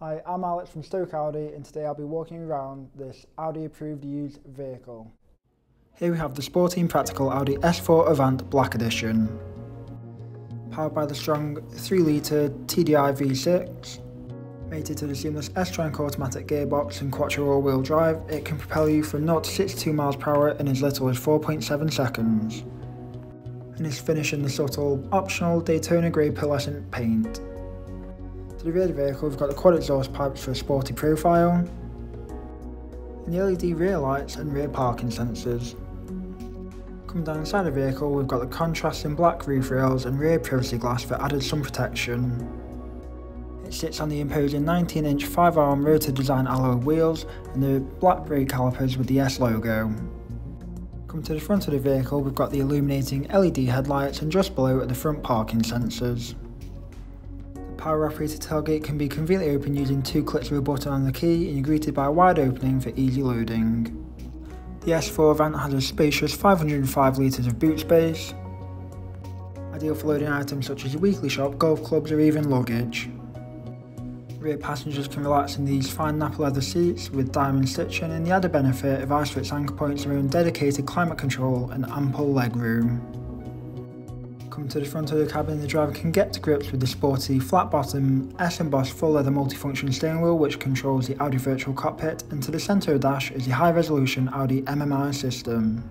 Hi, I'm Alex from Stoke Audi and today I'll be walking around this Audi approved used vehicle. Here we have the sporty and practical Audi S4 Avant Black Edition. Powered by the strong 3 litre TDI V6, mated to the seamless S-Tronic automatic gearbox and quattro all-wheel drive, it can propel you from 0 to 62 miles per hour in as little as 4.7 seconds. And is finished in the subtle, optional Daytona grey pearlescent paint. The rear of the vehicle we've got the quad exhaust pipes for a sporty profile, and the LED rear lights and rear parking sensors. Coming down inside the vehicle we've got the contrasting black roof rails and rear privacy glass for added sun protection. It sits on the imposing 19 inch 5 arm rotor design alloy wheels and the black brake calipers with the S logo. Coming to the front of the vehicle we've got the illuminating LED headlights and just below are the front parking sensors power operated tailgate can be conveniently opened using two clicks of a button on the key and you're greeted by a wide opening for easy loading. The S4 Avant has a spacious 505 litres of boot space, ideal for loading items such as your weekly shop, golf clubs or even luggage. Rear passengers can relax in these fine Nappa leather seats with diamond stitching and the added benefit of Isofix anchor points own dedicated climate control and ample leg room. Coming to the front of the cabin, the driver can get to grips with the sporty flat bottom S-embossed full leather multifunction steering wheel which controls the Audi virtual cockpit and to the centre of the dash is the high resolution Audi MMI system.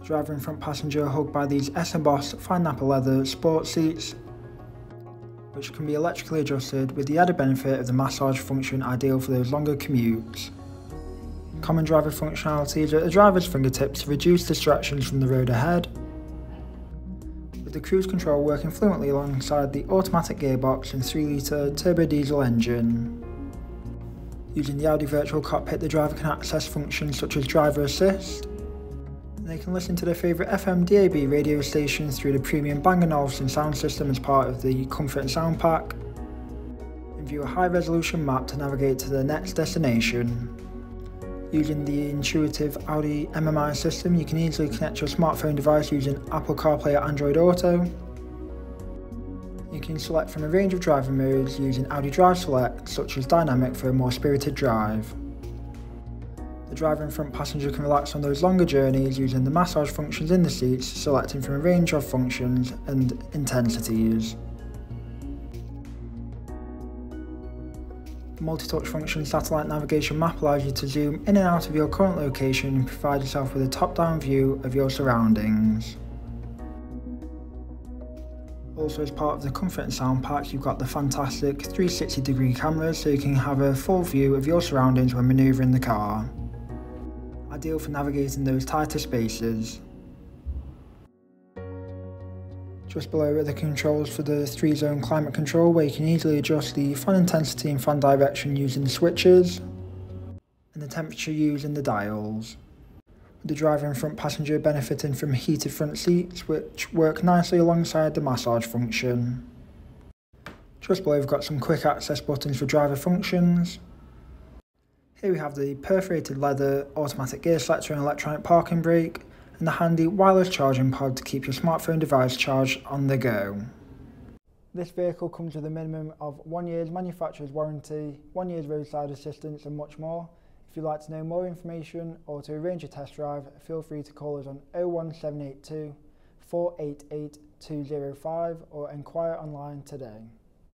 The driver and front passenger are hugged by these S-embossed fine Nappa leather sport seats which can be electrically adjusted with the added benefit of the massage function ideal for those longer commutes. Common driver functionalities are at the driver's fingertips to reduce distractions from the road ahead the cruise control working fluently alongside the automatic gearbox and 3 litre turbo diesel engine. Using the Audi Virtual Cockpit, the driver can access functions such as driver assist, and they can listen to their favourite FM DAB radio stations through the premium Bang & Olufsen sound system as part of the Comfort and Sound Pack, and view a high resolution map to navigate to their next destination. Using the intuitive Audi MMI system, you can easily connect your smartphone device using Apple CarPlay or Android Auto. You can select from a range of driving modes using Audi Drive Select, such as Dynamic for a more spirited drive. The driver and front passenger can relax on those longer journeys using the massage functions in the seats, selecting from a range of functions and intensities. Multi-touch function satellite navigation map allows you to zoom in and out of your current location and provide yourself with a top-down view of your surroundings. Also as part of the comfort and sound pack you've got the fantastic 360 degree cameras so you can have a full view of your surroundings when manoeuvring the car. Ideal for navigating those tighter spaces. Just below are the controls for the 3 zone climate control where you can easily adjust the fan intensity and fan direction using the switches and the temperature using the dials. The driver and front passenger benefiting from heated front seats which work nicely alongside the massage function. Just below we've got some quick access buttons for driver functions. Here we have the perforated leather automatic gear selector and electronic parking brake and the handy wireless charging pod to keep your smartphone device charged on the go. This vehicle comes with a minimum of one year's manufacturer's warranty, one year's roadside assistance and much more. If you'd like to know more information or to arrange a test drive, feel free to call us on 01782 488 205 or inquire online today.